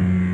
Mm-hmm.